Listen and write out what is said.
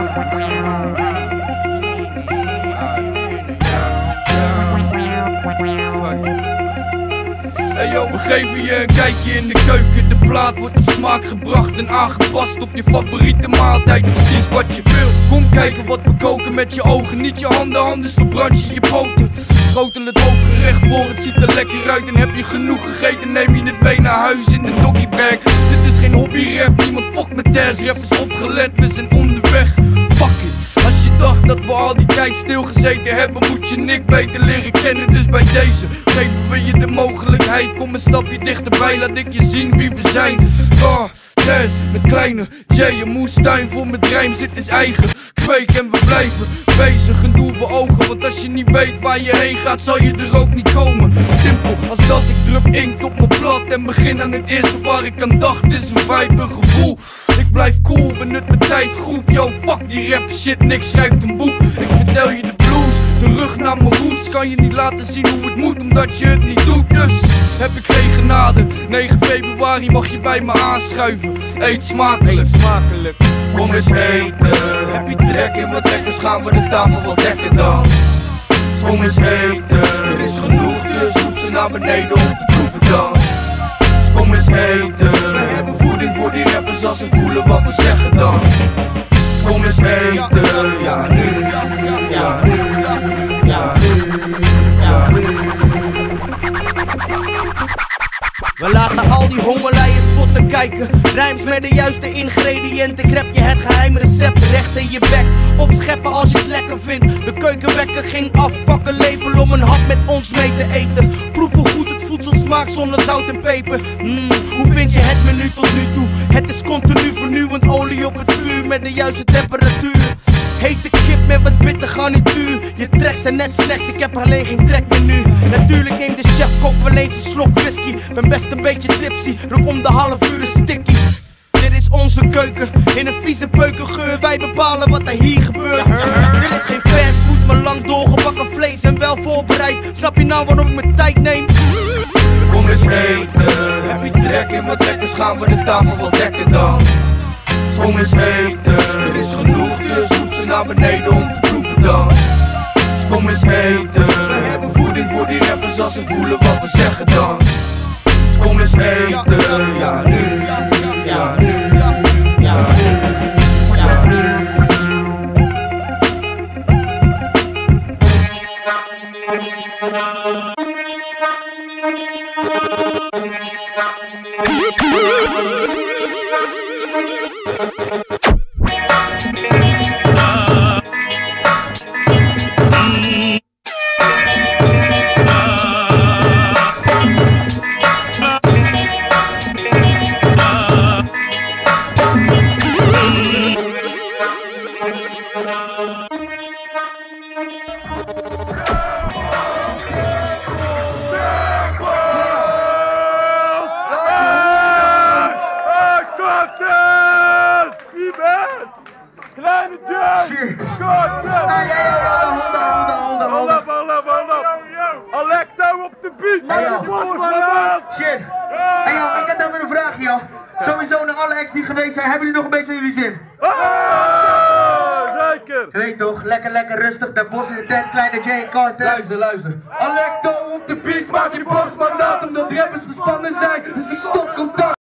Yo, we geven je een kijkje in de keuken. De plaat wordt in smaak gebracht en aangepast op je favoriete maaltijd. Precies wat je wil. Kom kijken wat we koken met je ogen, niet je handen, anders verbrand je je poten. Schotel het hoofdgerecht voor, het ziet er lekker uit. En heb je genoeg gegeten, neem je het mee naar huis in de doggybag. Dit is geen hobby rap, niemand fokt met dance. Rap is opgelet, we zijn onderweg. Dacht dat we al die tijd stilgezeten hebben, moet je Nick beter leren kennen. Dus bij deze geven we je de mogelijkheid. Kom een stapje dichterbij, laat ik je zien wie we zijn. Ah, yes, met kleine J, een moestuin voor mijn rijm zit is eigen. Kweek en we blijven bezig, een doel voor ogen. Want als je niet weet waar je heen gaat, zal je er ook niet komen. Simpel als dat, ik drup inkt op mijn blad en begin aan het eerste waar ik aan dacht. Is een vibe, een gevoel. Ik blijf cool, benut mijn tijd goed. Yo, fuck die rap shit, niks schrijft een boek. Ik vertel je de blues, terug naar mijn roots. Kan je niet laten zien hoe het moet, omdat je het niet doet. Dus heb ik geen genade. 9 februari mag je bij me aanschuiven. Eet smakelijk. smakelijk. Kom eens eten. Heb je trek in wat lekkers, gaan we de tafel wel dekken dan. Kom eens eten. Er is genoeg, dus roep ze naar beneden om te proeven dan. Kom eens eten. Voor die rappers als ze voelen wat we zeggen dan. Kom eens eten. Ja, nu. Ja, nu. Ja, nu. Ja, nu. We laten al die hongerlijden spotten kijken. Rijms met de juiste ingrediënten. Grep je het geheime recept recht in je bek. Opscheppen als je het lekker vindt. De keukenwekker ging afpakken. Lepel om een hap met ons mee te eten. Proef hoe goed het smaakt zonder zout en peper. Mm, hoe vind je het menu tot nu toe? Het is continu vernieuwend olie op het vuur met de juiste temperatuur. Hete kip met wat witte garnituur. Je trekt zijn net slechts, ik heb alleen geen trek meer nu. Natuurlijk neemt de chef kok wel eens een slok whisky. Ben best een beetje tipsy, rook om de half uur een sticky. Dit is onze keuken, in een vieze peukengeur. Wij bepalen wat er hier gebeurt. Dit is geen fastfood, maar lang doorgebakken vlees en wel voorbereid. Snap je nou waarom ik mijn tijd neem? Eens eten. Heb je trek in wat lekkers, gaan we de tafel wel dekken dan. Kom eens eten. Er is genoeg, dus roep ze naar beneden om te proeven dan. Kom eens eten. We hebben voeding voor die rappers als ze voelen wat we zeggen dan. Kom eens eten. Ja, nu. Ja, nu. Ja, nu. Ja, nu. Hey, Kortes! Wie bent? Kleine Jay! Kortes! Hey, hey, hey, hold on, hold on, hold on, hold on. Hold up, hold up, hold up! Alecto op de beat! Yo. Bosman! Shit. Hey joh, ik heb dan weer een vraagje joh. Sowieso naar alle ex die geweest zijn, hebben jullie nog een beetje jullie zin? Ah, Zeker! Je weet toch, lekker lekker rustig, de bos in de tent, kleine Jay en Cortez. Luister, luister. Alecto op de beat, maak je borst maar nat omdat rappers gespannen zijn. Dus ik stop contact.